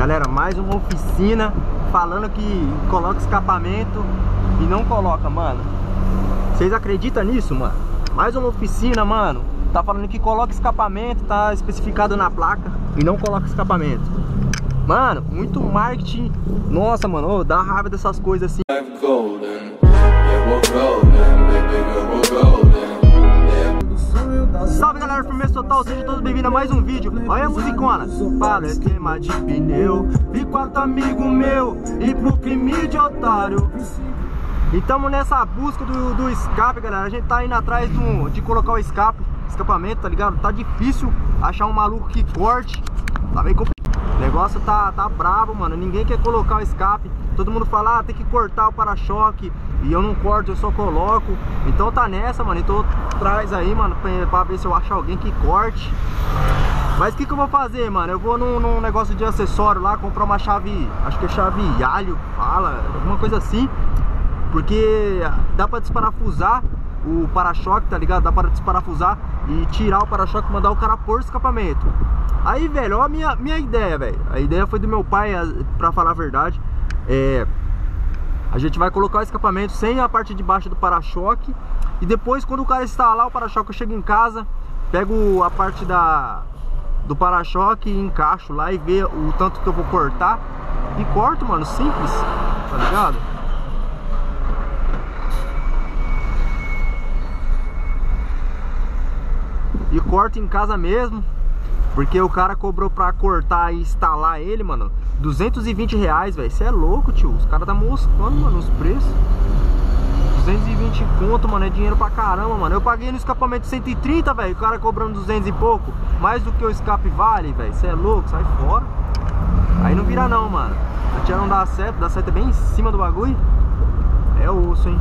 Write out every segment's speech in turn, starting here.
Galera, mais uma oficina falando que coloca escapamento e não coloca, mano. Vocês acreditam nisso, mano? Mais uma oficina, mano. Tá falando que coloca escapamento, tá especificado na placa e não coloca escapamento. Mano, muito marketing. Nossa, mano, oh, dá raiva dessas coisas assim. Total, sejam todos bem-vindos a mais um vídeo Olha a musicona Para esquema de pneu Vi quatro amigo meu E pro crime de otário E tamo nessa busca do, do escape, galera A gente tá indo atrás de colocar o escape Escapamento, tá ligado? Tá difícil achar um maluco que corte Tá complicado o negócio tá, tá bravo, mano. Ninguém quer colocar o escape. Todo mundo fala, ah, tem que cortar o para-choque. E eu não corto, eu só coloco. Então tá nessa, mano. Então traz aí, mano, pra, pra ver se eu acho alguém que corte. Mas o que, que eu vou fazer, mano? Eu vou num, num, negócio de acessório lá, comprar uma chave, acho que é chave alho, fala, alguma coisa assim. Porque dá pra desparafusar o para-choque, tá ligado? Dá para desparafusar e tirar o para-choque e mandar o cara pôr o escapamento. Aí, velho, ó a minha, minha ideia, velho. A ideia foi do meu pai, pra falar a verdade. É. A gente vai colocar o escapamento sem a parte de baixo do para-choque. E depois, quando o cara instalar o para-choque, eu chego em casa, pego a parte da, do para-choque e encaixo lá e ver o tanto que eu vou cortar. E corto, mano, simples, tá ligado? E corto em casa mesmo porque o cara cobrou pra cortar e instalar ele, mano 220 reais, velho. Você é louco, tio. Os caras tá moscando, mano, os preços. 220 conto, mano, é dinheiro pra caramba, mano. Eu paguei no escapamento 130, velho. O cara cobrando 200 e pouco. Mais do que o escape vale, velho. Você é louco, sai fora. Aí não vira não, mano. A tia não dá certo, dá certo bem em cima do bagulho. É osso, hein.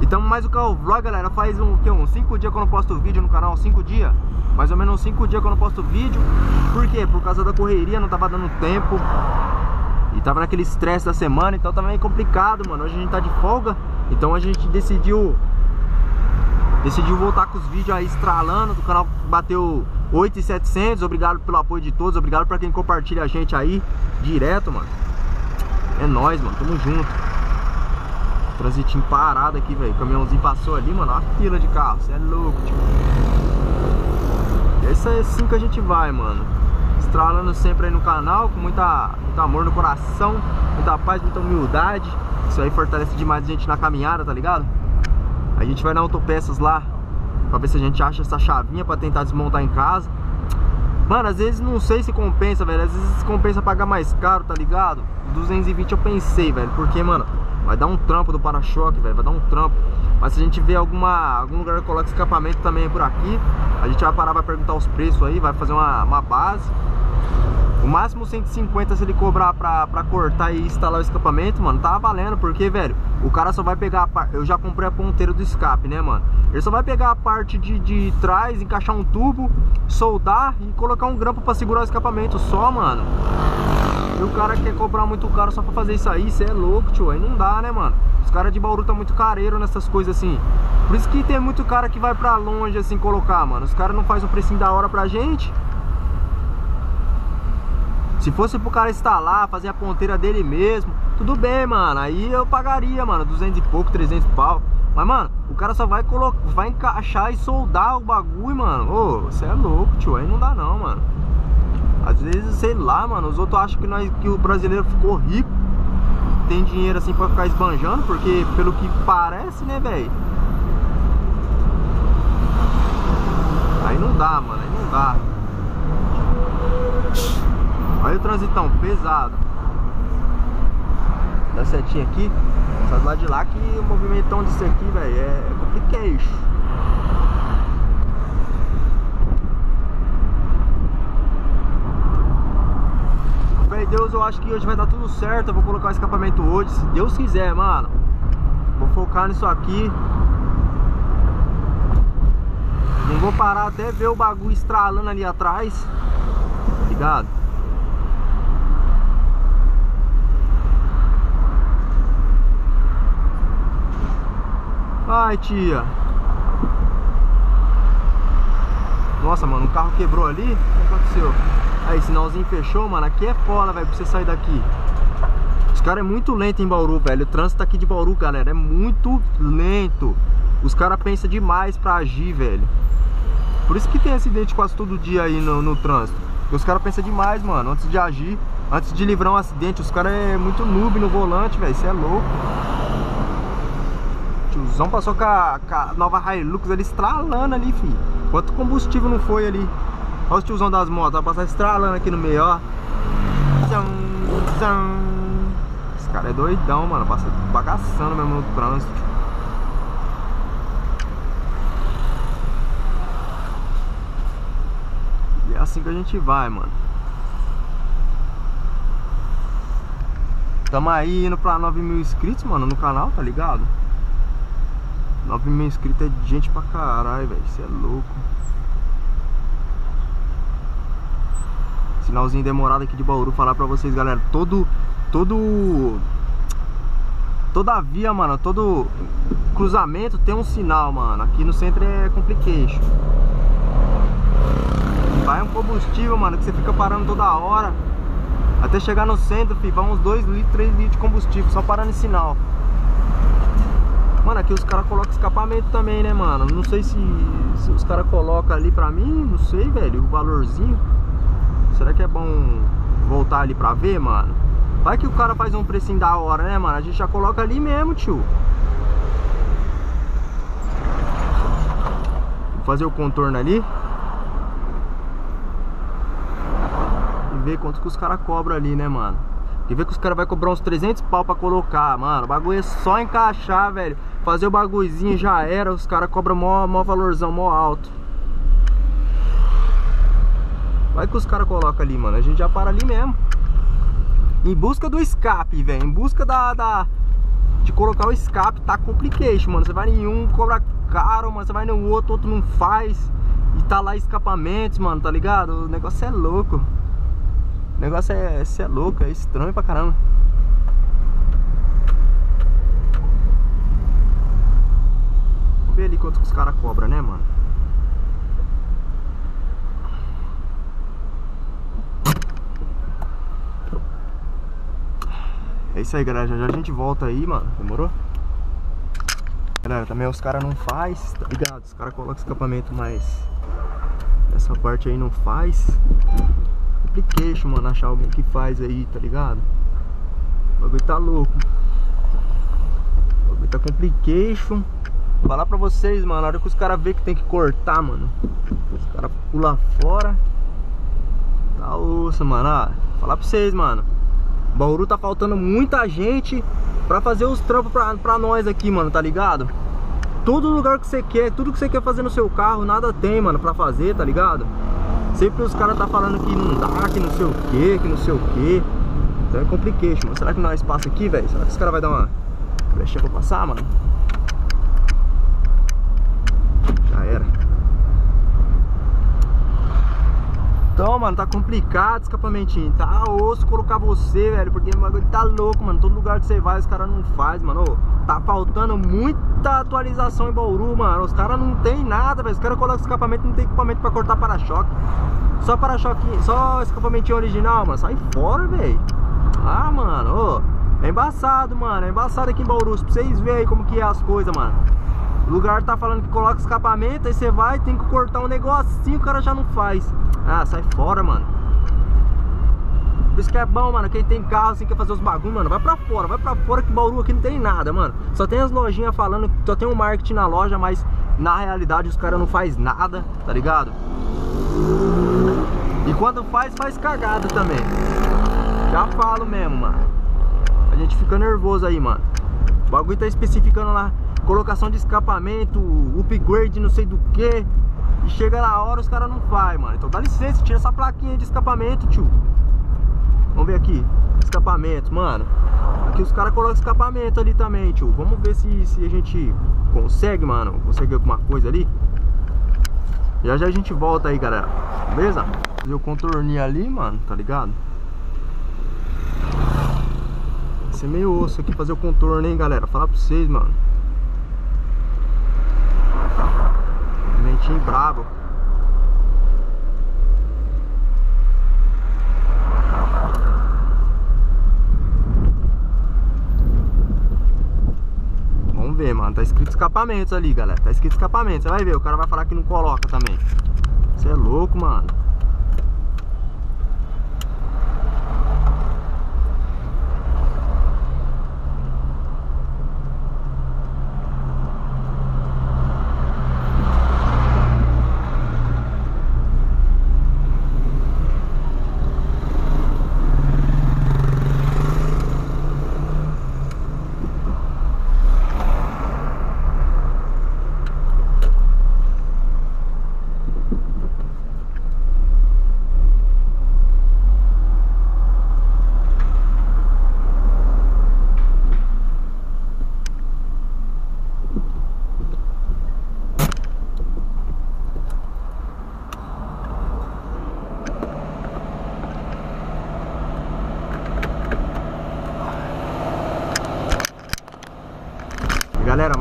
E tamo mais o carro vlog, galera. Faz um, que, uns 5 dias que eu não posto vídeo no canal. 5 dias mais ou menos 5 dias que eu não posto vídeo. Por quê? Por causa da correria, não tava dando tempo. E tava naquele estresse da semana Então tava meio complicado, mano. Hoje a gente tá de folga Então a gente decidiu Decidiu voltar com os vídeos aí estralando. O canal bateu 8,700 Obrigado pelo apoio de todos Obrigado pra quem compartilha a gente aí Direto, mano. É nóis, mano, tamo junto. Transitinho parado aqui, velho. Caminhãozinho passou ali, mano. Uma fila de carro, você é louco, tipo esse é assim que a gente vai, mano. Estralando sempre aí no canal Com muita, muito amor no coração Muita paz, muita humildade. Isso aí fortalece demais a gente na caminhada, tá ligado? A gente vai na Autopeças lá Pra ver se a gente acha essa chavinha Pra tentar desmontar em casa. Mano, às vezes não sei se compensa, velho. Às vezes compensa pagar mais caro, tá ligado? 220 eu pensei, velho. Porque, mano, vai dar um trampo do para-choque, velho. Vai dar um trampo mas se a gente vê alguma, algum lugar que coloca escapamento também por aqui A gente vai parar, vai perguntar os preços aí Vai fazer uma, uma base. O máximo 150 se ele cobrar pra, pra cortar e instalar o escapamento, mano Tá valendo, porque, velho O cara só vai pegar a parte... Eu já comprei a ponteira do escape, né, mano? Ele só vai pegar a parte de, de trás, encaixar um tubo Soldar e colocar um grampo pra segurar o escapamento Só, mano E o cara quer cobrar muito caro só pra fazer isso aí Você é louco, tio Aí não dá, né, mano os caras de Bauru tá muito careiro nessas coisas assim. Por isso que tem muito cara que vai pra longe assim colocar, mano. Os caras não fazem o precinho da hora pra gente. Se fosse pro cara instalar, fazer a ponteira dele mesmo, tudo bem, mano. Aí eu pagaria, mano, 200 e pouco, 300 pau. Mas, mano, o cara só vai colocar, vai encaixar e soldar o bagulho, mano. Ô, você é louco, tio. Aí não dá não, mano. Vezes, sei lá, mano, os outros acham que, nós, que o brasileiro ficou rico tem dinheiro assim pra ficar esbanjando, porque pelo que parece, né, velho? Aí não dá, mano, aí não dá. Olha o transitão, pesado. Da setinha aqui, sai lado de lá que o movimentão disso aqui, velho, é, é complicado. Deus, eu acho que hoje vai dar tudo certo. Eu vou colocar o escapamento hoje, se Deus quiser, mano. Vou focar nisso aqui. Não vou parar até ver o bagulho estralando ali atrás. Ligado? Ai, tia. Nossa, mano, o carro quebrou ali. O que aconteceu? Aí, sinalzinho fechou, mano. Aqui é foda, velho, pra você sair daqui. Os caras é muito lento em Bauru, velho. O trânsito aqui de Bauru, galera, é muito lento. Os caras pensam demais pra agir, velho. Por isso que tem acidente quase todo dia aí no, no trânsito. Porque os caras pensam demais, mano, antes de agir. Antes de livrar um acidente, os caras é muito noob no volante, velho. Isso é louco. Tiozão passou com a, com a nova Hilux ali estralando ali, filho. Quanto combustível não foi ali? Olha os tiozão das motos, vai passar estralando aqui no meio, ó. Esse cara é doidão, mano. Passa bagaçando mesmo no trânsito. E é assim que a gente vai, mano. Tamo aí indo pra 9 mil inscritos, mano, no canal, tá ligado? 9 mil inscritos é de gente pra caralho, velho. Isso é louco. Sinalzinho demorado aqui de Bauru. Falar pra vocês, galera. Todo. Todo. Toda via, mano. Todo cruzamento tem um sinal, mano. Aqui no centro é complication. Vai um combustível, mano, que você fica parando toda hora. Até chegar no centro, filho, vai uns 2 litros, 3 litros de combustível, só parando em sinal. Mano, aqui os caras colocam escapamento também, né, mano? Não sei se, se os caras colocam ali pra mim, não sei, velho, o valorzinho. Será que é bom voltar ali pra ver, mano? Vai que o cara faz um precinho da hora, né, mano? A gente já coloca ali mesmo, tio. Vou fazer o contorno ali. ver quanto que os caras cobram ali, né, mano? Quer ver que os caras vão cobrar uns 300 pau pra colocar, mano. O bagulho é só encaixar, velho. Fazer o bagulhozinho já era. Os caras cobram mó, mó valorzão, mó alto. Vai que os caras colocam ali, mano. A gente já para ali mesmo. Em busca do escape, velho. Em busca da, da, De colocar o escape, tá complicado, mano. Você vai em um, cobra caro, mano. Você vai no outro, outro não faz. E tá lá escapamentos, mano, tá ligado? O negócio é louco. O negócio é, é louco, é estranho pra caramba. Vamos ver ali quanto que os caras cobram, né, mano? É isso aí, galera. Já, já a gente volta aí, mano. Demorou? Galera, também os caras não faz, tá ligado? Os caras colocam escapamento, mas essa parte aí não faz application, mano, achar alguém que faz aí, tá ligado? O bagulho tá louco. O bagulho tá complication. Falar pra vocês, mano, na hora que os caras vê que tem que cortar, mano. Os caras pulam fora. Tá osso, mano. Ah, falar pra vocês, mano. Bauru tá faltando muita gente pra fazer os trampos pra, pra nós aqui, mano, tá ligado? Todo lugar que você quer, tudo que você quer fazer no seu carro, nada tem, mano, pra fazer, tá ligado? Sempre os caras tá falando que não dá, que não sei o que, que não sei o que. Então é complicado, mano. Será que não há espaço aqui, velho? Será que os caras vão dar uma brechinha pra passar, mano? Já era. Então, mano, tá complicado escapamentinho. Tá osso colocar você, velho. Porque o bagulho tá louco, mano. Todo lugar que você vai, os caras não faz, mano. Ô, tá faltando muita atualização em Bauru, mano. Os caras não tem nada, velho. Os caras colocam escapamento, não tem equipamento pra cortar para-choque. Só para-choque, só escapamentinho original, mano. Sai fora, velho. Ah, mano, ô. É embaçado, mano. É embaçado aqui em Bauru. Pra vocês verem aí como que é as coisas, mano. O lugar tá falando que coloca escapamento, aí você vai, tem que cortar um negocinho, o cara já não faz. Ah, sai fora, mano. Por isso que é bom, mano, quem tem carro assim, quer fazer os bagulhos, mano, vai pra fora, vai pra fora que Bauru aqui não tem nada, mano. Só tem as lojinhas falando, só tem um marketing na loja, mas na realidade os caras não faz nada, tá ligado? E quando faz, faz cagada também. Já falo mesmo, mano. A gente fica nervoso aí, mano. O bagulho tá especificando lá colocação de escapamento, upgrade não sei do que. E chega na hora os caras não faz, mano. Então dá licença, tira essa plaquinha de escapamento, tio. Vamos ver aqui. Escapamento, mano. Aqui os caras colocam escapamento ali também, tio. Vamos ver se, se a gente consegue, mano. Consegue alguma coisa ali. Já já a gente volta aí, galera. Beleza? Fazer o contorninho ali, mano, tá ligado? Vai ser meio osso aqui fazer o contorno, hein, galera. Falar pra vocês, mano. jeitinho brabo. Vamos ver, mano. Tá escrito escapamentos ali, galera. Tá escrito escapamento. Você vai ver, o cara vai falar que não coloca também. Você é louco, mano.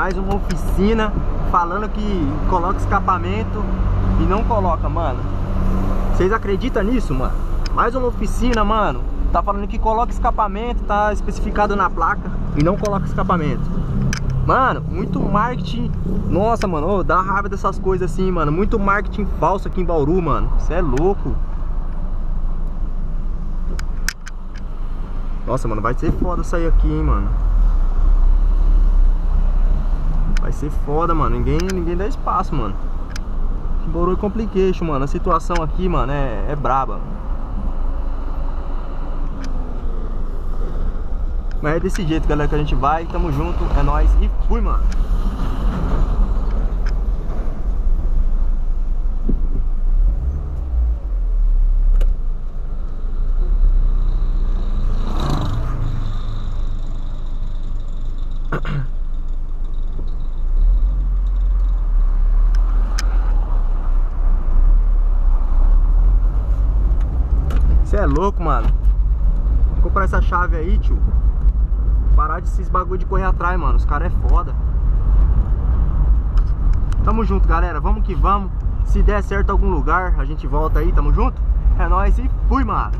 Mais uma oficina falando que coloca escapamento e não coloca, mano. Vocês acreditam nisso, mano? Mais uma oficina, mano. Tá falando que coloca escapamento, tá especificado na placa e não coloca escapamento. Mano, muito marketing. Nossa, mano, oh, dá raiva dessas coisas assim, mano. Muito marketing falso aqui em Bauru, mano. Você é louco. Nossa, mano, vai ser foda sair aqui, hein, mano. Vai ser foda, mano. Ninguém, ninguém dá espaço, mano. Bauru é complication, mano. A situação aqui, mano, é, é braba. Mas é desse jeito, galera, que a gente vai. Tamo junto, é nóis. E fui, mano. Louco, mano. Comprar essa chave aí, tio. Parar de esses bagulho de correr atrás, mano. Os caras é foda. Tamo junto, galera. Vamos que vamos. Se der certo algum lugar, a gente volta aí. Tamo junto? É nóis e fui, mano.